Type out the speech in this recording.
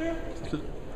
Sure.